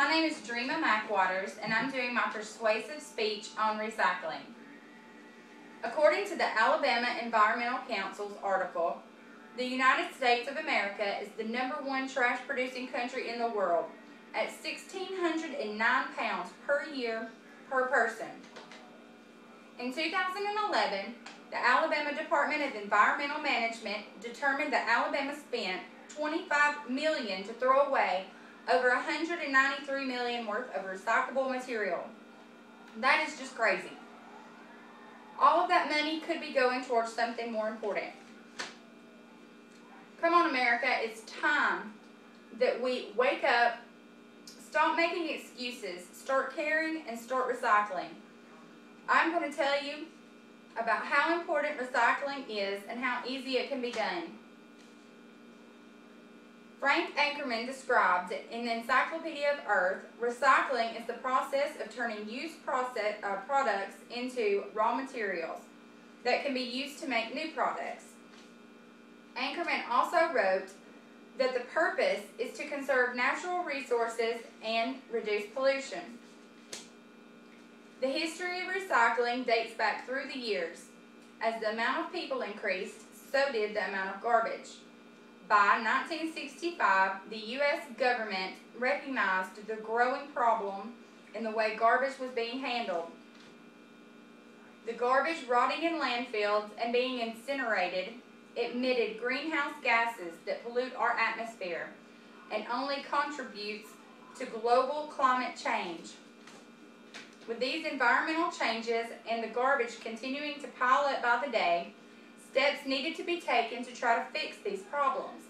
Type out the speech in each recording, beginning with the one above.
My name is Dreama McWaters, and I'm doing my persuasive speech on recycling. According to the Alabama Environmental Council's article, the United States of America is the number one trash producing country in the world at 1,609 pounds per year per person. In 2011, the Alabama Department of Environmental Management determined that Alabama spent 25 million to throw away over 193 million worth of recyclable material. That is just crazy. All of that money could be going towards something more important. Come on, America, it's time that we wake up, stop making excuses, start caring, and start recycling. I'm going to tell you about how important recycling is and how easy it can be done. Frank Ackerman described in the Encyclopedia of Earth, recycling is the process of turning used process, uh, products into raw materials that can be used to make new products. Ackerman also wrote that the purpose is to conserve natural resources and reduce pollution. The history of recycling dates back through the years. As the amount of people increased, so did the amount of garbage. By 1965, the U.S. government recognized the growing problem in the way garbage was being handled. The garbage rotting in landfills and being incinerated emitted greenhouse gases that pollute our atmosphere and only contributes to global climate change. With these environmental changes and the garbage continuing to pile up by the day, Steps needed to be taken to try to fix these problems.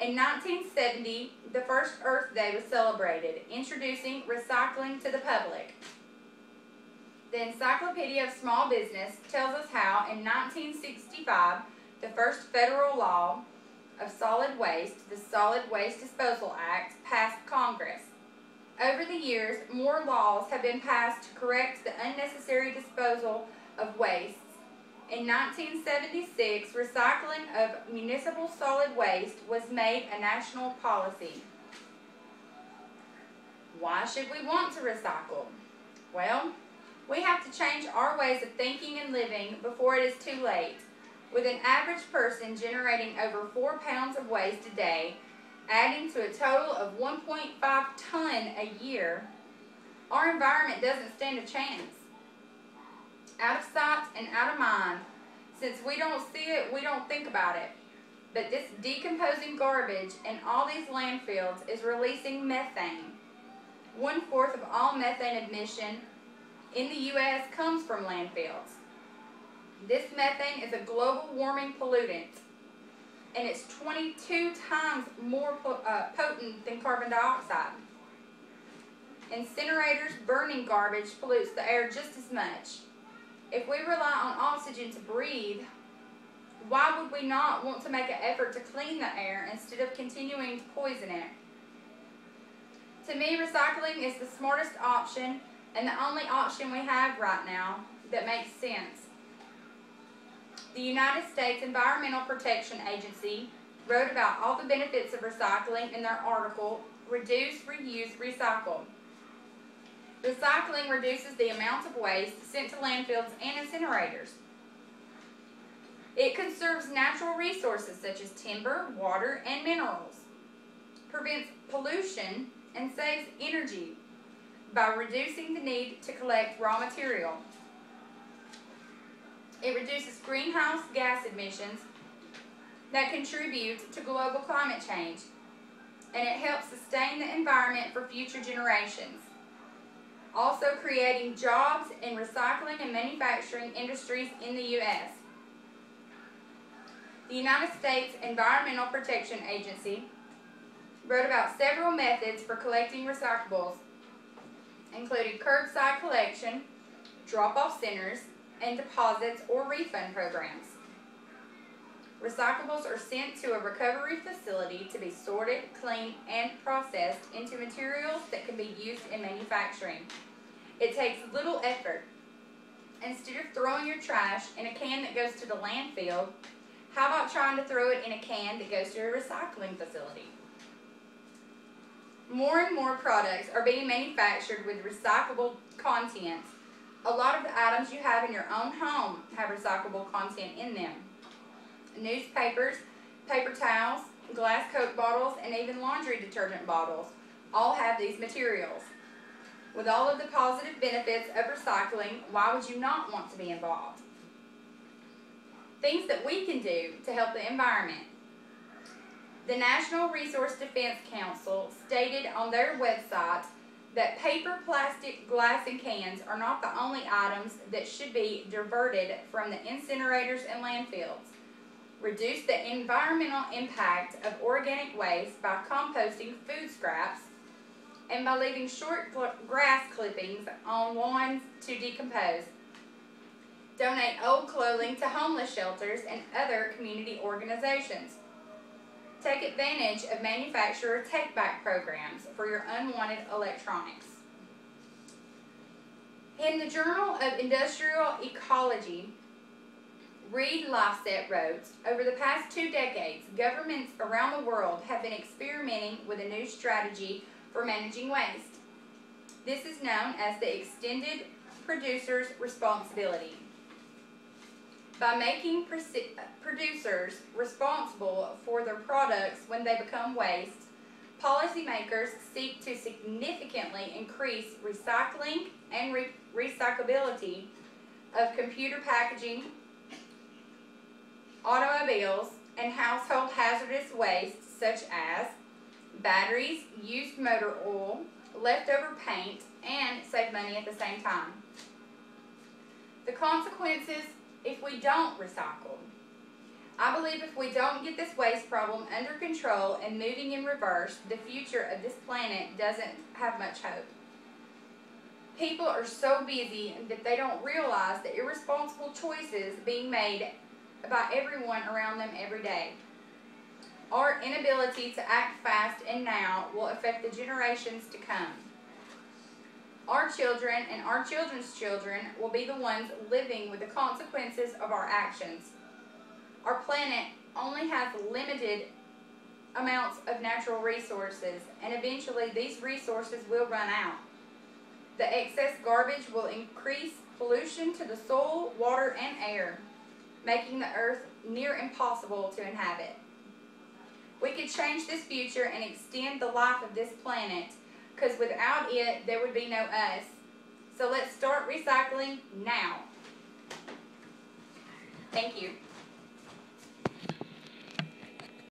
In 1970, the first Earth Day was celebrated, introducing recycling to the public. The Encyclopedia of Small Business tells us how, in 1965, the first federal law of solid waste, the Solid Waste Disposal Act, passed Congress. Over the years, more laws have been passed to correct the unnecessary disposal of waste in 1976, recycling of municipal solid waste was made a national policy. Why should we want to recycle? Well, we have to change our ways of thinking and living before it is too late. With an average person generating over 4 pounds of waste a day, adding to a total of 1.5 ton a year, our environment doesn't stand a chance out of sight and out of mind. Since we don't see it, we don't think about it. But this decomposing garbage in all these landfills is releasing methane. One fourth of all methane emission in the U.S. comes from landfills. This methane is a global warming pollutant, and it's 22 times more uh, potent than carbon dioxide. Incinerators burning garbage pollutes the air just as much. If we rely on oxygen to breathe, why would we not want to make an effort to clean the air instead of continuing to poison it? To me, recycling is the smartest option and the only option we have right now that makes sense. The United States Environmental Protection Agency wrote about all the benefits of recycling in their article, Reduce, Reuse, Recycle. Recycling reduces the amount of waste sent to landfills and incinerators. It conserves natural resources such as timber, water, and minerals, prevents pollution, and saves energy by reducing the need to collect raw material. It reduces greenhouse gas emissions that contribute to global climate change, and it helps sustain the environment for future generations also creating jobs in recycling and manufacturing industries in the U.S. The United States Environmental Protection Agency wrote about several methods for collecting recyclables, including curbside collection, drop-off centers, and deposits or refund programs. Recyclables are sent to a recovery facility to be sorted, cleaned, and processed into materials that can be used in manufacturing. It takes little effort. Instead of throwing your trash in a can that goes to the landfill, how about trying to throw it in a can that goes to a recycling facility? More and more products are being manufactured with recyclable contents. A lot of the items you have in your own home have recyclable content in them. Newspapers, paper towels, glass Coke bottles, and even laundry detergent bottles all have these materials. With all of the positive benefits of recycling, why would you not want to be involved? Things that we can do to help the environment. The National Resource Defense Council stated on their website that paper, plastic, glass, and cans are not the only items that should be diverted from the incinerators and landfills. Reduce the environmental impact of organic waste by composting food scraps and by leaving short grass clippings on lawns to decompose. Donate old clothing to homeless shelters and other community organizations. Take advantage of manufacturer take-back programs for your unwanted electronics. In the Journal of Industrial Ecology, Reid Lifset wrote, over the past two decades, governments around the world have been experimenting with a new strategy for managing waste. This is known as the Extended Producer's Responsibility. By making producers responsible for their products when they become waste, policymakers seek to significantly increase recycling and re recyclability of computer packaging, automobiles, and household hazardous waste such as batteries, used motor oil, leftover paint, and save money at the same time. The consequences if we don't recycle. I believe if we don't get this waste problem under control and moving in reverse, the future of this planet doesn't have much hope. People are so busy that they don't realize the irresponsible choices being made by everyone around them every day. Our inability to act fast and now will affect the generations to come. Our children and our children's children will be the ones living with the consequences of our actions. Our planet only has limited amounts of natural resources, and eventually these resources will run out. The excess garbage will increase pollution to the soil, water, and air, making the earth near impossible to inhabit. We could change this future and extend the life of this planet because without it, there would be no us. So let's start recycling now. Thank you.